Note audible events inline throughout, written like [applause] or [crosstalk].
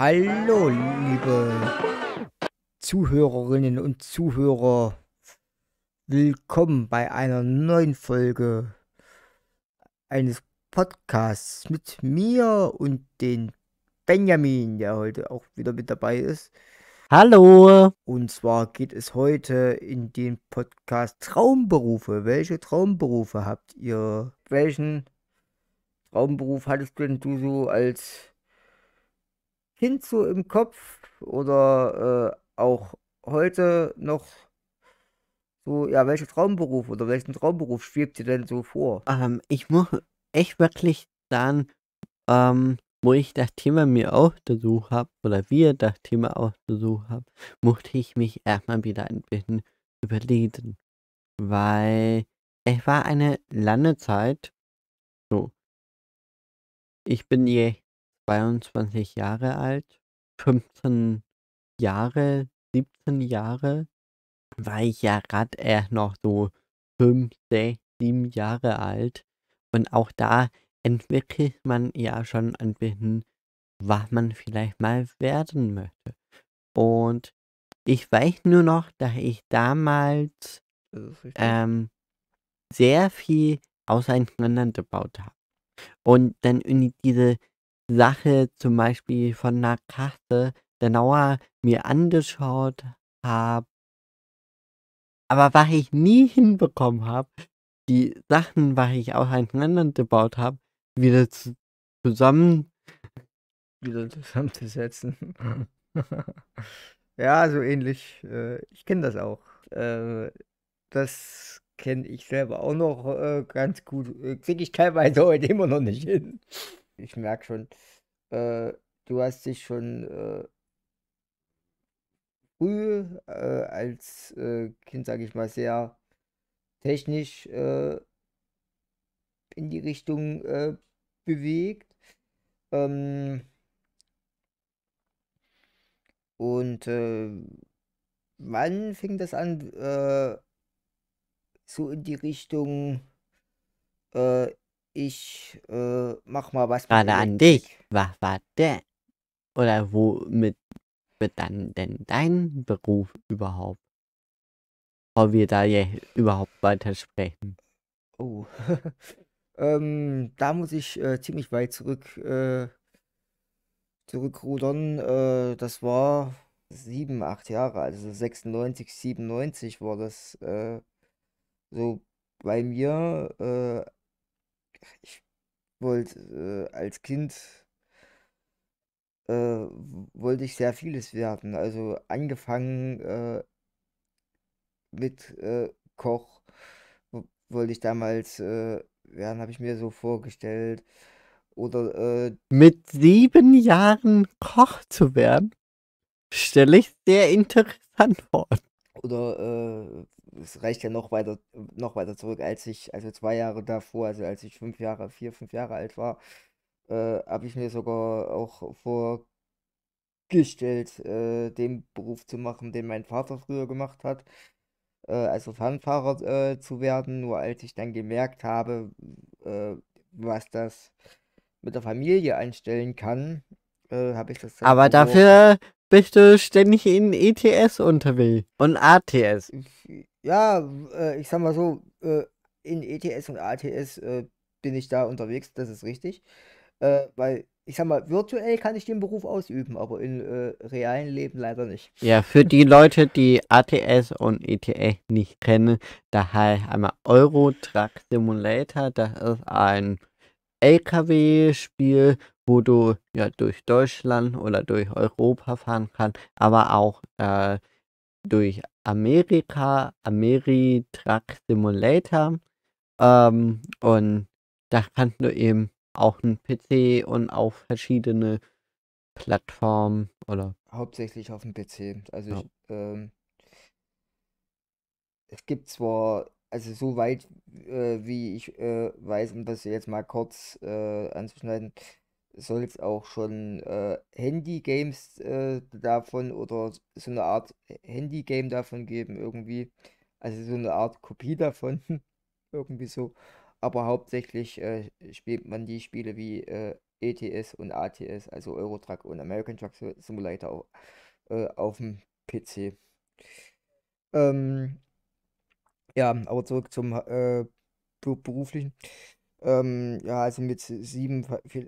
Hallo, liebe Zuhörerinnen und Zuhörer. Willkommen bei einer neuen Folge eines Podcasts mit mir und den Benjamin, der heute auch wieder mit dabei ist. Hallo. Und zwar geht es heute in den Podcast Traumberufe. Welche Traumberufe habt ihr? Welchen Traumberuf hattest denn du so als So im Kopf oder äh, auch heute noch so, ja, welcher Traumberuf oder welchen Traumberuf schwebt dir denn so vor? Ähm, ich muss echt wirklich sagen, ähm, wo ich das Thema mir ausgesucht habe, oder wir das Thema ausgesucht haben, musste ich mich erstmal wieder ein bisschen überlegen. Weil es war eine lange Zeit, so, ich bin jetzt 22 Jahre alt, 15 Jahre, 17 Jahre, war ich ja gerade erst noch so 5, 6, 7 Jahre alt. Und auch da entwickelt man ja schon ein bisschen, was man vielleicht mal werden möchte. Und ich weiß nur noch, dass ich damals ähm, sehr viel auseinandergebaut habe. Und dann in diese Sache zum Beispiel von einer Karte genauer mir angeschaut habe. Aber was ich nie hinbekommen habe, die Sachen, was ich auseinandergebaut habe, wieder zu, zusammen wieder zusammenzusetzen. [laughs] ja, so ähnlich. Äh, ich kenne das auch. Äh, das kenne ich selber auch noch äh, ganz gut. Kriege ich teilweise heute immer noch nicht hin. Ich merke schon, äh, du hast dich schon äh, früh äh, als äh, Kind, sage ich mal, sehr technisch äh, in die Richtung äh, bewegt. Ähm, und wann fing das an, so in die Richtung, ich äh, mach mal was gerade an dich. Was war der? Oder womit wird dann denn dein Beruf überhaupt? Bevor wir da ja überhaupt weitersprechen. Oh, [laughs] ähm, da muss ich äh, ziemlich weit zurück äh, zurückrudern. Äh, das war sieben, acht Jahre, also 96, 97 war das äh, so bei mir. Ich wollte äh, als Kind äh, wollte ich sehr vieles werden. Also angefangen äh, mit äh, Koch wollte ich damals äh, werden, habe ich mir so vorgestellt. Oder äh, Mit sieben Jahren Koch zu werden, stelle ich sehr interessant vor. oder äh, es reicht ja noch weiter noch weiter zurück, als ich also zwei Jahre davor, also als ich fünf Jahre, vier, fünf Jahre alt war, äh, habe ich mir sogar auch vorgestellt, äh, den Beruf zu machen, den mein Vater früher gemacht hat. äh, also Fernfahrer äh, zu werden. Nur als ich dann gemerkt habe, äh, was das mit der Familie anstellen kann, äh, habe ich das Aber dafür bist du ständig in ETS unterwegs und ATS. Ja, äh, ich sag mal so, äh, in ETS und ATS äh, bin ich da unterwegs, das ist richtig. Äh, weil, ich sag mal, virtuell kann ich den Beruf ausüben, aber im äh, realen Leben leider nicht. Ja, für die Leute, die ATS und ETS nicht kennen, da heißt einmal Euro Truck Simulator, das ist ein LKW-Spiel, wo du ja durch Deutschland oder durch Europa fahren kannst, aber auch äh, durch Amerika, Ameritruck Simulator. Ähm, und da kannst du eben auch einen PC und auf verschiedene Plattformen oder Hauptsächlich auf dem PC. Also Ja. ich, ähm, es gibt zwar, also so weit äh, wie ich äh, weiß, um das jetzt mal kurz äh, anzuschneiden, soll es auch schon äh, Handy-Games äh, davon oder so eine Art Handy-Game davon geben irgendwie. Also so eine Art Kopie davon, [laughs] irgendwie so. Aber hauptsächlich äh, spielt man die Spiele wie äh, ETS und ATS, also Eurotruck und American Truck Simulator äh, auf dem PC. Ähm, ja, aber zurück zum äh, beruflichen. Ähm, ja, also mit sieben,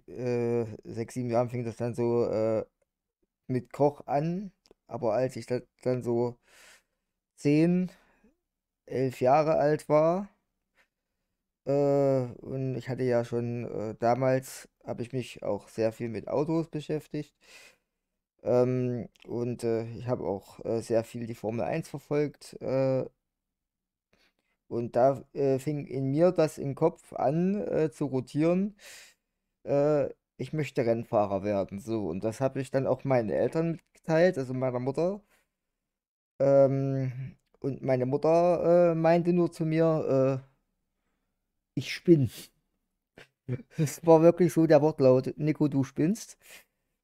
äh, sechs, sieben Jahren fing das dann so äh, mit Koch an. Aber als ich dann so zehn, elf Jahre alt war, äh, und ich hatte ja schon äh, damals, habe ich mich auch sehr viel mit Autos beschäftigt. Ähm, und äh, ich habe auch äh, sehr viel die Formel 1 verfolgt. Und da äh, fing in mir das im Kopf an äh, zu rotieren. Äh, ich möchte Rennfahrer werden. So, und das habe ich dann auch meinen Eltern mitgeteilt, also meiner Mutter. Ähm, und meine Mutter äh, meinte nur zu mir, äh, ich spinn. [laughs] Es war wirklich so der Wortlaut, Nico, du spinnst.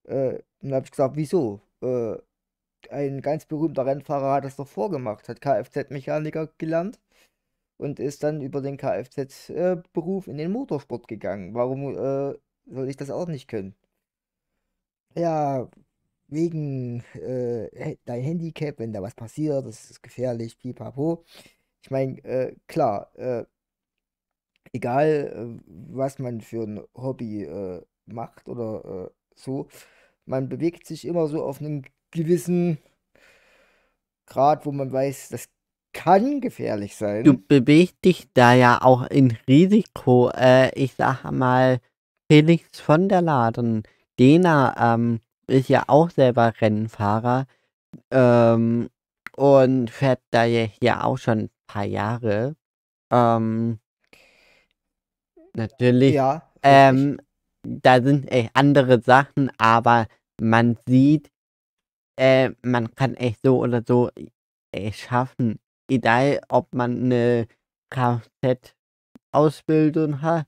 Äh, dann habe ich gesagt, wieso? Äh, ein ganz berühmter Rennfahrer hat das doch vorgemacht, hat Kfz-Mechaniker gelernt und ist dann über den Kfz-Beruf in den Motorsport gegangen. Warum äh, soll ich das auch nicht können? Ja, wegen äh, dein Handicap, wenn da was passiert, das ist gefährlich, pipapo. Ich meine, äh, klar, äh, egal äh, was man für ein Hobby äh, macht oder so, man bewegt sich immer so auf einem gewissen Grad, wo man weiß, das kann gefährlich sein. Du bewegst dich da ja auch in Risiko. Äh, ich sag mal, Felix von der Laden, Dena, ähm, ist ja auch selber Rennfahrer ähm, und fährt da ja auch schon ein paar Jahre. Ähm, natürlich, Ja, ähm, da sind echt andere Sachen, aber man sieht, äh, man kann echt so oder so äh, schaffen, egal ob man eine Kfz-Ausbildung hat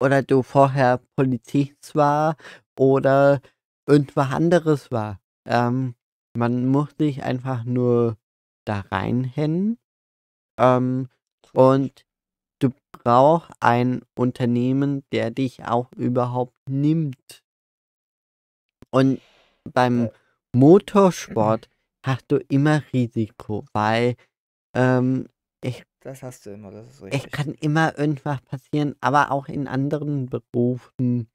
oder du vorher Polizist war oder irgendwas anderes war. Ähm, man muss sich einfach nur da reinhängen. Ähm, und du brauchst ein Unternehmen, der dich auch überhaupt nimmt. Und beim Äh. Motorsport hast du immer Risiko, weil ähm, ich, Das hast du immer, das ist es richtig. kann immer irgendwas passieren, aber auch in anderen Berufen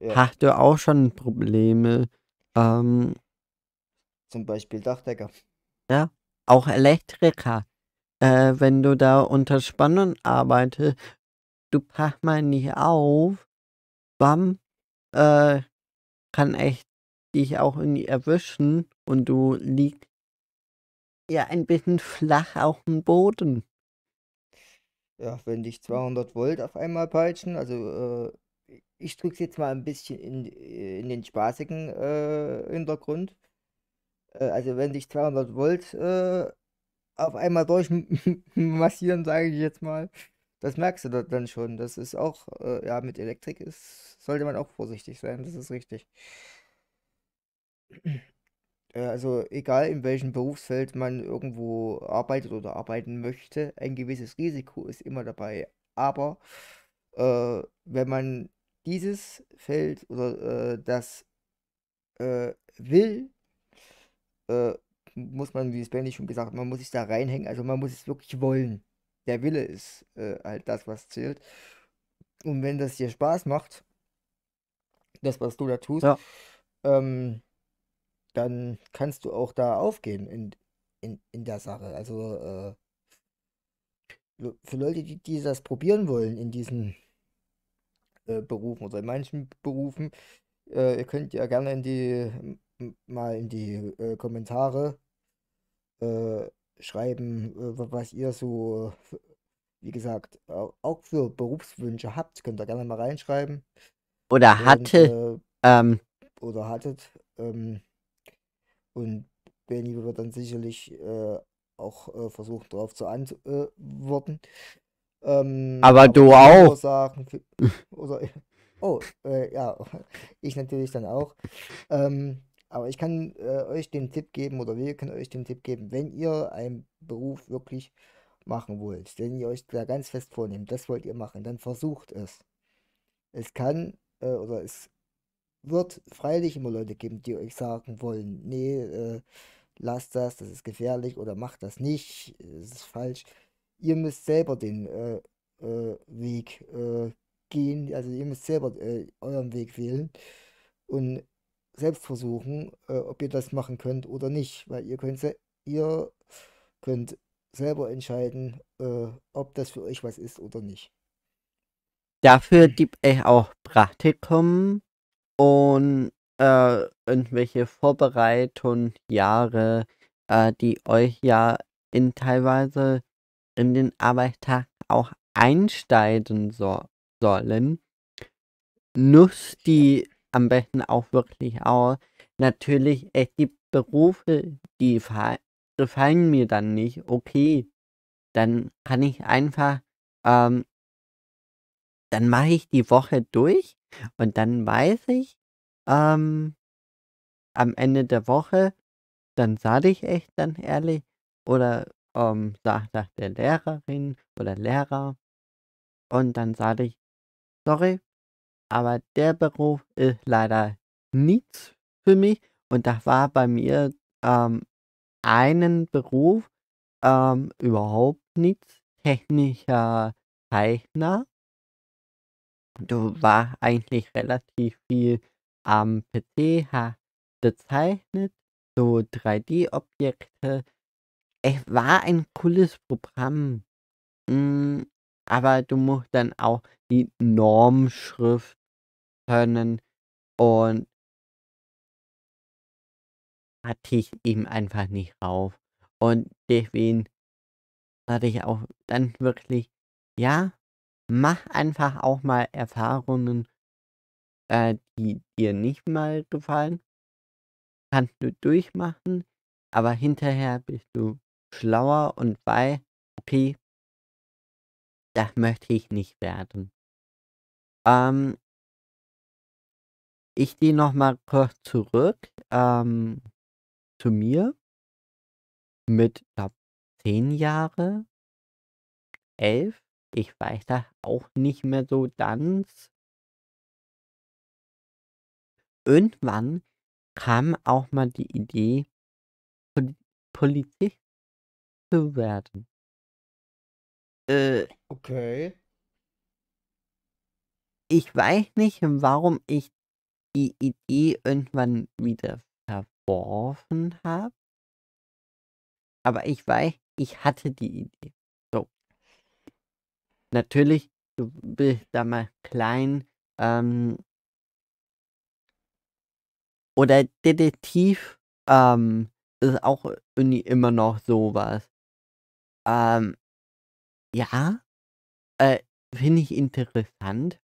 Ja, hast du auch schon Probleme. Ähm, zum Beispiel Dachdecker. ja, auch Elektriker. Äh, wenn du da unter Spannung arbeitest, du passt mal nicht auf, bam, äh, kann echt dich auch irgendwie erwischen und du liegst ja ein bisschen flach auf dem Boden. Ja, wenn dich 200 Volt auf einmal peitschen, also äh, ich drücke es jetzt mal ein bisschen in, in den spaßigen äh, Hintergrund. Äh, also wenn dich 200 Volt äh, auf einmal durchmassieren, [laughs] sage ich jetzt mal, das merkst du da- dann schon. Das ist auch, äh, ja, mit Elektrik ist, sollte man auch vorsichtig sein, das ist richtig. Äh, Also egal in welchem Berufsfeld man irgendwo arbeitet oder arbeiten möchte, ein gewisses Risiko ist immer dabei. Aber äh, wenn man dieses Feld oder äh, das äh, will, äh, muss man, wie es Benny schon gesagt hat, man muss sich da reinhängen. Also man muss es wirklich wollen. Der Wille ist halt das, was zählt. Und wenn das dir Spaß macht, das, was du da tust, Ja. ähm, dann kannst du auch da aufgehen in, in, in der Sache. Also äh, für Leute, die, die das probieren wollen in diesen äh, Berufen oder in manchen Berufen, äh, ihr könnt ja gerne in die mal in die äh, Kommentare äh, schreiben, äh, wa- was ihr so, wie gesagt, au- auch für Berufswünsche habt. Könnt ihr gerne mal reinschreiben. Oder Und, hatte, äh, ähm, oder hattet. Ähm, und Benny wird dann sicherlich äh, auch äh, versuchen, darauf zu antworten. Ähm, Aber du auch. Für, [laughs] oder, [laughs] oh, äh, ja, [laughs] ich natürlich dann auch. Ähm, aber ich kann äh, euch den Tipp geben, oder wir können euch den Tipp geben, wenn ihr einen Beruf wirklich machen wollt, den ihr euch da ganz fest vornehmt, das wollt ihr machen, dann versucht es. Es kann äh, oder es wird freilich immer Leute geben, die euch sagen wollen, nee, äh, lasst das, das ist gefährlich oder macht das nicht, es ist falsch. Ihr müsst selber den äh, äh, Weg äh, gehen, also ihr müsst selber äh, euren Weg wählen und selbst versuchen, äh, ob ihr das machen könnt oder nicht, weil ihr könnt, ihr könnt selber entscheiden, ob das für euch was ist oder nicht. Dafür gibt es auch Praktikum und äh, irgendwelche Vorbereitungen, Jahre, äh, die euch ja in teilweise in den Arbeitstag auch einsteigen so sollen. Nutzt die am besten auch wirklich aus. Natürlich, es gibt Berufe, die fa- gefallen mir dann nicht. Okay, dann kann ich einfach, ähm, dann mache ich die Woche durch und dann weiß ich, ähm, am Ende der Woche, dann sage ich echt dann ehrlich oder ähm, sage das der Lehrerin oder Lehrer und dann sage ich, sorry, aber der Beruf ist leider nichts für mich und das war bei mir ähm, einen Beruf ähm, überhaupt nichts, technischer Zeichner. Du war eigentlich relativ viel am PC, gezeichnet, so 3D-Objekte. Es war ein cooles Programm, hm, aber du musst dann auch die Normschrift können und hatte ich eben einfach nicht rauf. Und deswegen hatte ich auch dann wirklich, ja, mach einfach auch mal Erfahrungen, äh, die dir nicht mal gefallen. Kannst du durchmachen, aber hinterher bist du schlauer und bei, okay, das möchte ich nicht werden. Ähm, ich gehe noch mal kurz zurück ähm, zu mir mit, glaube 10 Jahre, 11. Ich weiß das auch nicht mehr so ganz. Irgendwann kam auch mal die Idee, Poli Polizist zu werden. Äh, Okay. ich weiß nicht, warum ich die Idee irgendwann wieder verworfen habe. Aber ich weiß, ich hatte die Idee. Natürlich, du bist damals klein, ähm oder Detektiv, ähm, ist auch irgendwie immer noch so was. Ähm, ja, äh, finde ich interessant.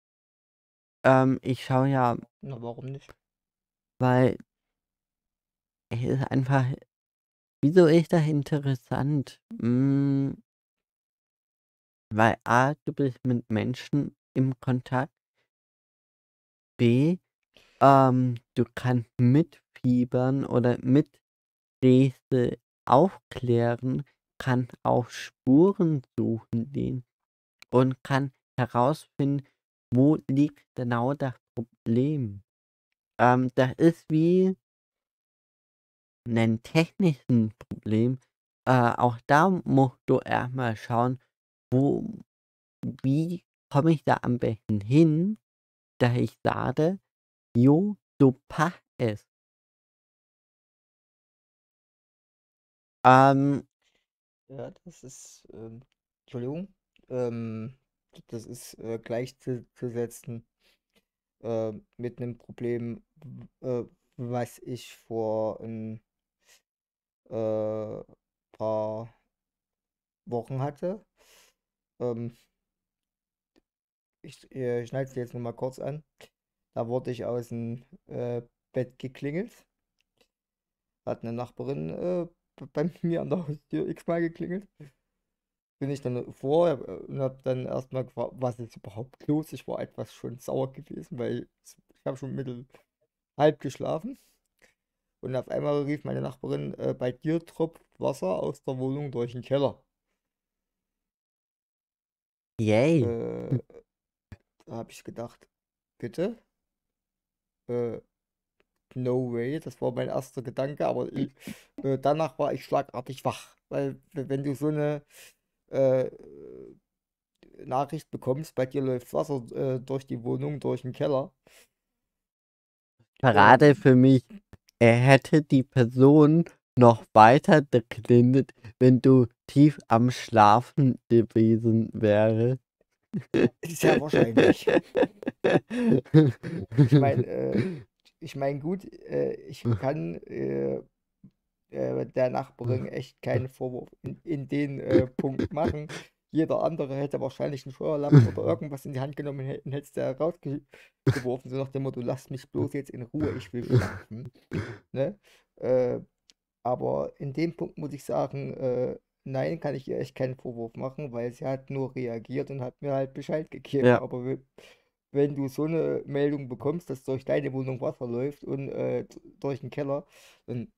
Ähm, ich schaue ja Na, warum nicht? weil es ist einfach wieso ist das interessant? Hm weil A, du bist mit Menschen im Kontakt. B, ähm, du kannst mitfiebern oder mit Geste aufklären, kann auf Spuren suchen gehen und kann herausfinden, wo liegt genau das Problem. Ähm, das ist wie 'nen technischen Problem. Äh, auch da musst du erst mal schauen, wo wie komme ich da am besten hin, dass ich sage: „Jo, so passt es.“ Ähm Ja, das ist, ähm Entschuldigung, ähm, das ist, äh, gleichzusetzen, äh, mit 'nem Problem, äh, was ich vor 'n äh, paar Wochen hatte. Ähm ich, äh, schneide es jetzt noch mal kurz an. Da wurde ich aus'm, äh, Bett geklingelt. Hat 'ne Nachbarin, äh, bei [laughs] mir an der Haustür x-mal geklingelt. Bin ich dann vor, äh, und habe dann erst mal gefragt: „Was ist überhaupt los?“ Ich war etwas schon sauer gewesen, weil ich habe schon mittel halb geschlafen. Und auf einmal rief meine Nachbarin: „Äh, bei dir tropft Wasser aus der Wohnung durch 'n Keller.“ Yay. Äh, da habe ich gedacht: „Bitte?“ äh, no way, das war mein erster Gedanke, aber ich, äh, danach war ich schlagartig wach, weil wenn du so eine äh, Nachricht bekommst, bei dir läuft Wasser äh, durch die Wohnung, durch den Keller. Gerade für mich, er hätte die Person noch weiter deklindet, wenn du tief am Schlafen gewesen wäre. Sehr wahrscheinlich. ich meine, äh, ich mein, gut, äh, ich kann äh, äh der Nachbarin echt keinen Vorwurf in, in den äh, Punkt machen. Jeder andere hätte wahrscheinlich einen Feuerlappen [laughs] oder irgendwas in die Hand genommen und hätte es da rausgeworfen, so nach dem Motto, lass mich bloß jetzt in Ruhe, ich will schlafen. Ne? Aber in dem Punkt muss ich sagen, äh, nein, kann ich ihr echt keinen Vorwurf machen, weil sie hat nur reagiert und hat mir halt Bescheid gegeben. Ja. Aber wenn du so eine Meldung bekommst, dass durch deine Wohnung Wasser läuft und äh, durch den Keller, dann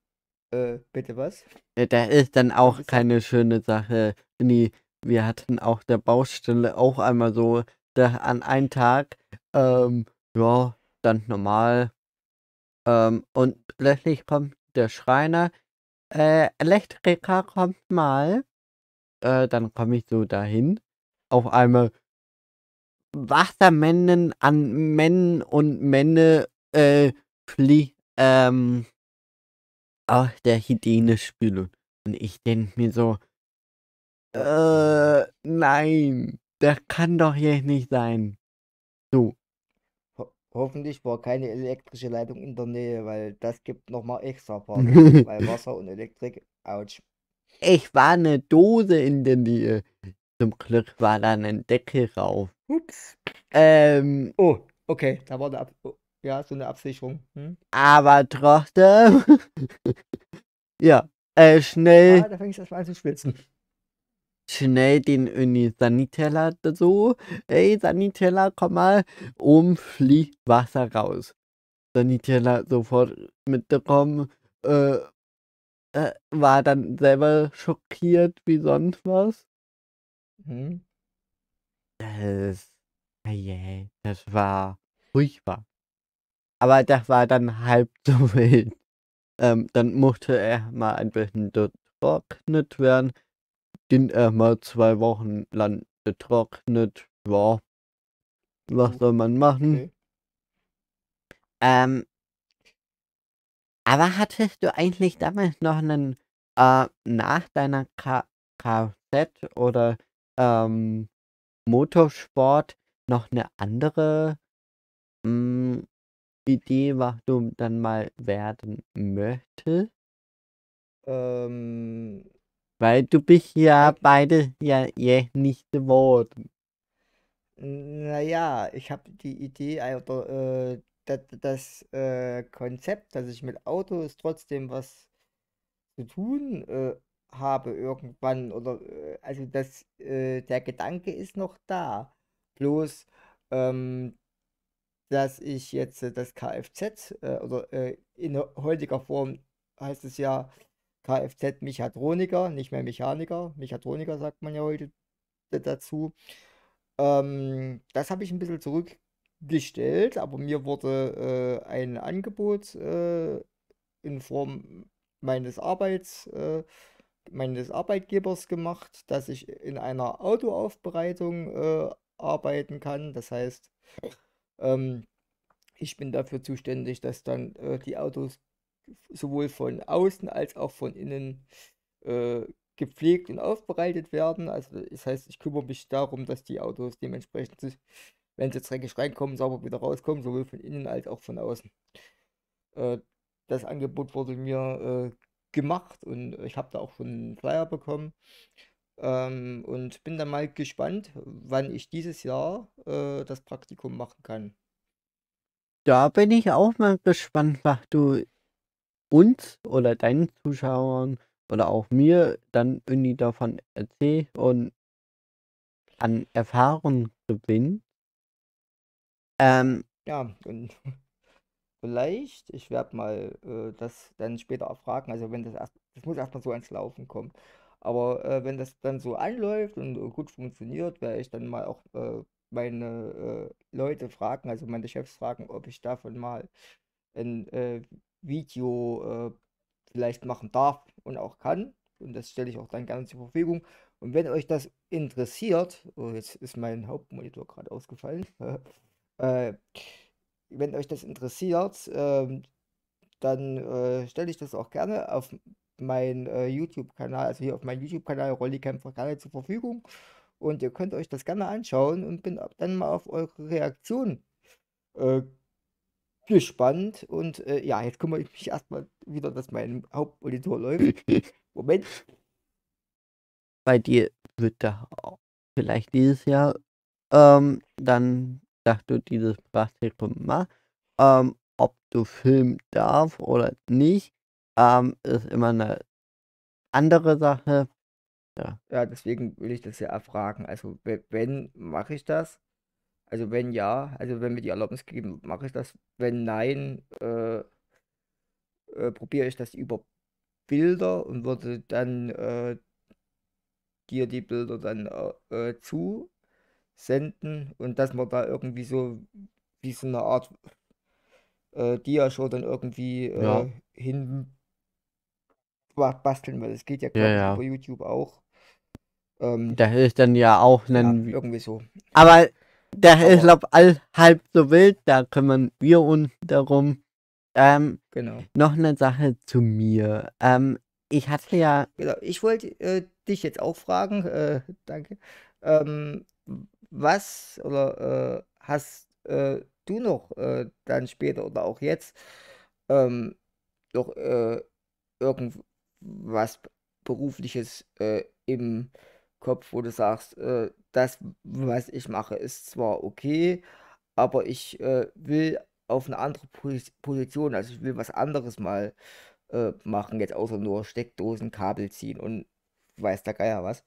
äh, bitte was? Ja, das ist dann auch keine schöne Sache. Nee, wir hatten auch der Baustelle auch einmal so, da an einem Tag, ähm, ja, dann normal. Ähm, und plötzlich kommt der Schreiner, äh, Elektriker kommt mal. Äh, dann komme ich so dahin. Auf einmal Wassermännen an Männen und Männer äh, flie ähm, aus der Hygienespülung. Und ich denke mir so, äh, nein, das kann doch hier nicht sein. So. Ho hoffentlich war keine elektrische Leitung in der Nähe, weil das gibt nochmal extra Probleme, weil [laughs] Wasser und Elektrik, ouch. Ich war eine Dose in der Nähe. Zum Glück war da ein Deckel rauf. Ups. Ähm. Oh, okay, da war eine, Ab oh, ja, so eine Absicherung. Hm? Aber trotzdem. [laughs] ja, äh, schnell. Ah, da fängst du erstmal an zu schwitzen schnell den irgendwie Saniteller so, ey Saniteller, komm mal, um fliegt Wasser raus. Saniteller sofort mitgekommen, äh, äh, war dann selber schockiert wie sonst was. Mhm. Das, yeah, das war furchtbar. Aber das war dann halb [laughs] so wild. Ähm, dann musste er mal ein bisschen getrocknet werden den erstmal zwei Wochen lang getrocknet. Ja, was soll man machen? Okay. Ähm, aber hattest du eigentlich damals noch einen, äh, nach deiner Kfz oder ähm, Motorsport noch eine andere mh, hm, Idee, was du dann mal werden möchtest? Ähm, weil du bist ja beide ja yeah, nicht geworden. Naja, ich habe die Idee, oder äh, das, das äh, Konzept, dass ich mit Autos trotzdem was zu tun äh, habe irgendwann, oder äh, also das, äh, der Gedanke ist noch da. Bloß, ähm, dass ich jetzt äh, das Kfz äh, oder äh, in heutiger Form heißt es ja Kfz-Mechatroniker, nicht mehr Mechaniker. Mechatroniker sagt man ja heute dazu. Ähm, das habe ich ein bisschen zurückgestellt, aber mir wurde äh, ein Angebot äh, in Form meines Arbeits, äh, meines Arbeitgebers gemacht, dass ich in einer Autoaufbereitung äh, arbeiten kann. Das heißt, ähm, ich bin dafür zuständig, dass dann äh, die Autos sowohl von außen als auch von innen äh, gepflegt und aufbereitet werden. Also das heißt, ich kümmere mich darum, dass die Autos dementsprechend, wenn sie dreckig reinkommen, sauber wieder rauskommen, sowohl von innen als auch von außen. Äh, das Angebot wurde mir äh, gemacht und ich habe da auch schon einen Flyer bekommen. Ähm, und bin dann mal gespannt, wann ich dieses Jahr äh, das Praktikum machen kann. Da bin ich auch mal gespannt, was du uns oder deinen Zuschauern oder auch mir dann irgendwie davon erzählt und an Erfahrung gewinnt. Ähm, Ja, und [laughs] vielleicht, ich werde mal äh, das dann später auch fragen, also wenn das erst, das muss erstmal so ans Laufen kommen. Aber äh, wenn das dann so anläuft und äh, gut funktioniert, werde ich dann mal auch äh, meine äh, Leute fragen, also meine Chefs fragen, ob ich davon mal ein äh, Video äh, vielleicht machen darf und auch kann. Und das stelle ich auch dann gerne zur Verfügung. Und wenn euch das interessiert, oh, jetzt ist mein Hauptmonitor gerade ausgefallen. [laughs] äh, wenn euch das interessiert, ähm, dann äh, stelle ich das auch gerne auf meinen äh, YouTube-Kanal, also hier auf meinen YouTube-Kanal Rollikämpfer gerne zur Verfügung. Und ihr könnt euch das gerne anschauen und bin dann mal auf eure Reaktion äh, gespannt. Und äh, ja, jetzt kümmere ich mich erstmal wieder, dass mein Hauptmonitor läuft. [laughs] Moment. Bei dir wird da auch vielleicht dieses Jahr ähm, dann, du dieses Praktikum machst, ähm, ob du filmen darfst oder nicht, ähm, ist immer eine andere Sache. Ja. Ja, deswegen will ich das ja erfragen. Also, wenn, mache ich das. Also, wenn ja, also wenn mir die Erlaubnis gegeben, mache ich das. Wenn nein, äh, äh, probiere ich das über Bilder und würde dann äh, dir die Bilder dann äh, äh zusenden und dass man da irgendwie so wie so eine Art äh, Dia-Show dann irgendwie äh, ja. hin basteln, weil das geht ja, ja, ja. über YouTube auch. Ähm, da ist dann ja auch. Ja, irgendwie so. Aber der ist, glaube ich, halb so wild, da kümmern wir uns darum. Ähm, genau. Noch eine Sache zu mir. Ähm, ich hatte ja. Genau, ich wollte äh, dich jetzt auch fragen, äh, danke. Ähm, was oder äh, hast äh, du noch äh, dann später oder auch jetzt ähm, noch äh, irgendwas Berufliches im Kopf, wo du sagst, äh, das, was ich mache, ist zwar okay, aber ich äh, will auf eine andere Position, also ich will was anderes mal äh, machen, jetzt außer nur Steckdosen, Kabel ziehen und weiß der Geier was.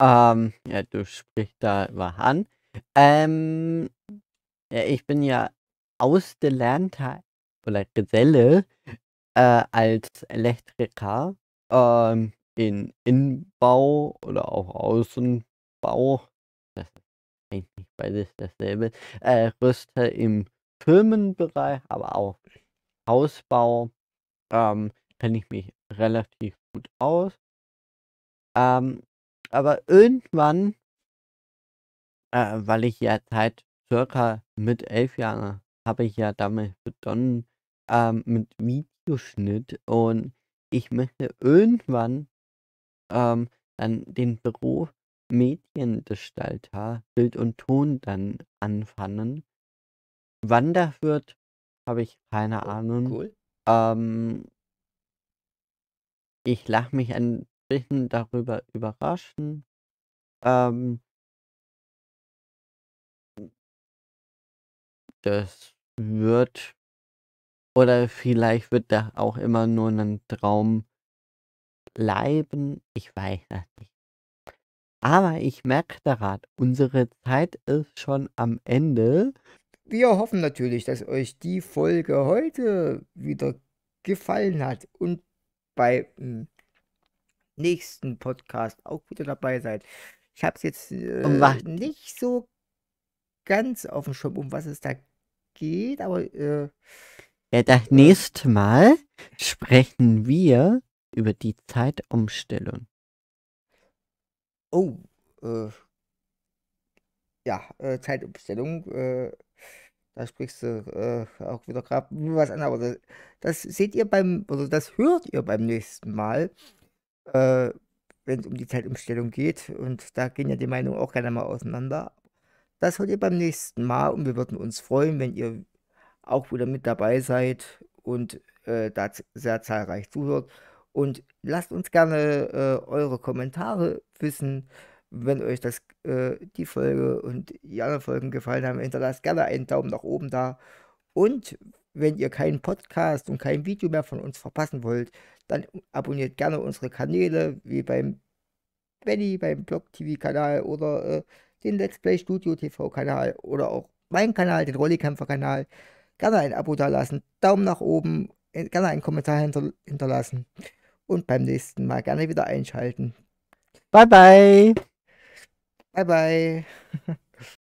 Ähm, ja, du sprichst da was an. Ähm, ja, ich bin ja ausgelernter oder Geselle äh, als Elektriker. Ähm, in Innenbau oder auch Außenbau, das ist eigentlich beides dasselbe, äh, Rüste im Firmenbereich, aber auch Hausbau, ähm, kenne ich mich relativ gut aus. Ähm, aber irgendwann, äh, weil ich ja seit circa mit elf Jahren habe ich ja damit begonnen, ähm, mit Videoschnitt und ich möchte irgendwann ähm, dann den Beruf Mediengestalter, Bild und Ton dann anfangen. Wann das wird, habe ich keine oh, Ahnung. Cool. Ähm, ich lasse mich ein bisschen darüber überraschen. Ähm, das wird, oder vielleicht wird da auch immer nur ein Traum bleiben, ich weiß das nicht. Aber ich merke daran, unsere Zeit ist schon am Ende. Wir hoffen natürlich, dass euch die Folge heute wieder gefallen hat und bei hm, nächsten Podcast auch wieder dabei seid. Ich habe es jetzt äh, nicht so ganz auf dem Schirm, um was es da geht, aber äh, ja, das äh, nächste Mal sprechen wir über die Zeitumstellung. Oh, äh, ja, äh, Zeitumstellung, äh, da sprichst du äh, auch wieder gerade was an, aber das, das, seht ihr beim, oder das hört ihr beim nächsten Mal, äh, wenn es um die Zeitumstellung geht. Und da gehen ja die Meinungen auch gerne mal auseinander. Das hört ihr beim nächsten Mal und wir würden uns freuen, wenn ihr auch wieder mit dabei seid und äh, da sehr zahlreich zuhört. Und lasst uns gerne äh, eure Kommentare wissen, wenn euch das, äh, die Folge und die anderen Folgen gefallen haben. Hinterlasst gerne einen Daumen nach oben da. Und wenn ihr keinen Podcast und kein Video mehr von uns verpassen wollt, dann abonniert gerne unsere Kanäle, wie beim Benny, beim Blog TV-Kanal oder äh, den Let's Play Studio TV-Kanal oder auch meinen Kanal, den Rollikämpfer-Kanal. Gerne ein Abo da lassen, Daumen nach oben, äh, gerne einen Kommentar hinter hinterlassen und beim nächsten Mal gerne wieder einschalten. Bye bye. Bye bye. [laughs]